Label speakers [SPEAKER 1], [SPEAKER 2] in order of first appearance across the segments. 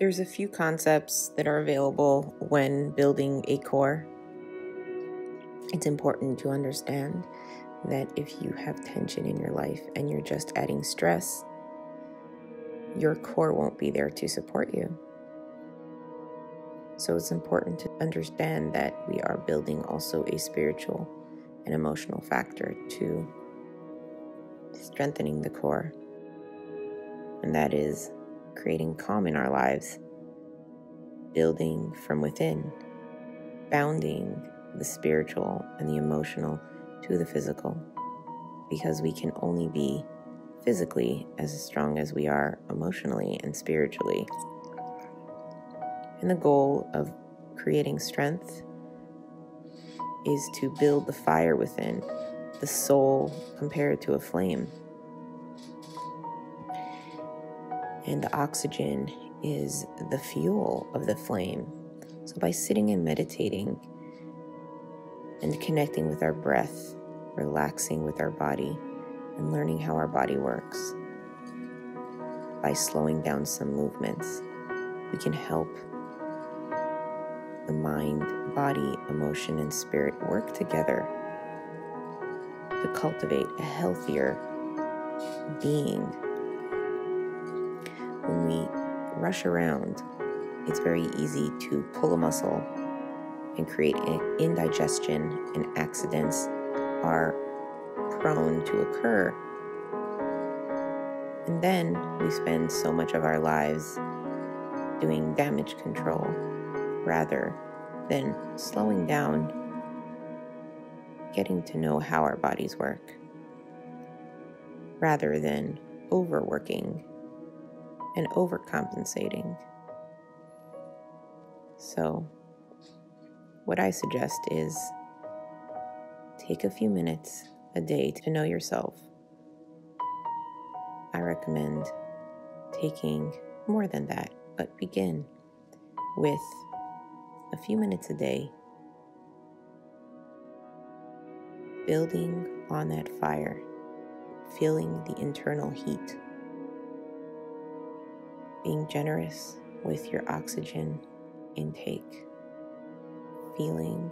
[SPEAKER 1] There's a few concepts that are available when building a core. It's important to understand that if you have tension in your life and you're just adding stress, your core won't be there to support you. So it's important to understand that we are building also a spiritual and emotional factor to strengthening the core. And that is creating calm in our lives, building from within, bounding the spiritual and the emotional to the physical, because we can only be physically as strong as we are emotionally and spiritually. And the goal of creating strength is to build the fire within, the soul compared to a flame. And the oxygen is the fuel of the flame. So, by sitting and meditating and connecting with our breath, relaxing with our body, and learning how our body works, by slowing down some movements, we can help the mind, body, emotion, and spirit work together to cultivate a healthier being. When we rush around, it's very easy to pull a muscle and create indigestion, and accidents are prone to occur. And then we spend so much of our lives doing damage control rather than slowing down, getting to know how our bodies work, rather than overworking and overcompensating. So, what I suggest is take a few minutes a day to know yourself. I recommend taking more than that, but begin with a few minutes a day, building on that fire, feeling the internal heat, being generous with your oxygen intake, feeling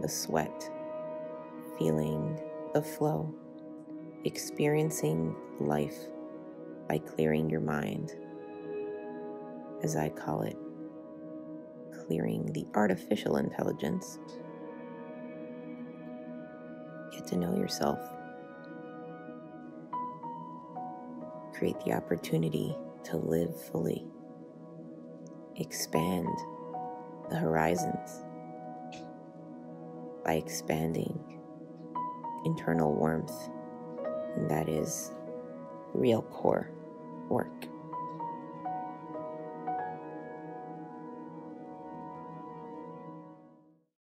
[SPEAKER 1] the sweat, feeling the flow, experiencing life by clearing your mind, as I call it clearing the artificial intelligence. Get to know yourself. Create the opportunity to live fully. Expand the horizons by expanding internal warmth, and that is real core work.